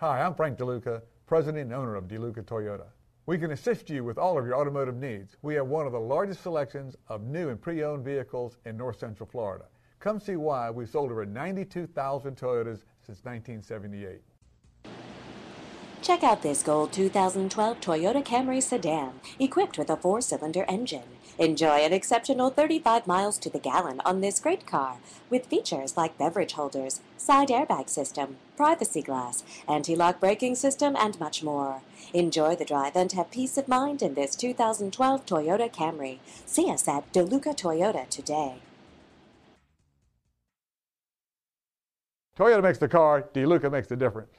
Hi, I'm Frank DeLuca, president and owner of DeLuca Toyota. We can assist you with all of your automotive needs. We have one of the largest selections of new and pre-owned vehicles in north central Florida. Come see why we've sold over 92,000 Toyotas since 1978. Check out this gold 2012 Toyota Camry sedan, equipped with a four-cylinder engine. Enjoy an exceptional 35 miles to the gallon on this great car, with features like beverage holders, side airbag system, privacy glass, anti-lock braking system, and much more. Enjoy the drive and have peace of mind in this 2012 Toyota Camry. See us at DeLuca Toyota today. Toyota makes the car, DeLuca makes the difference.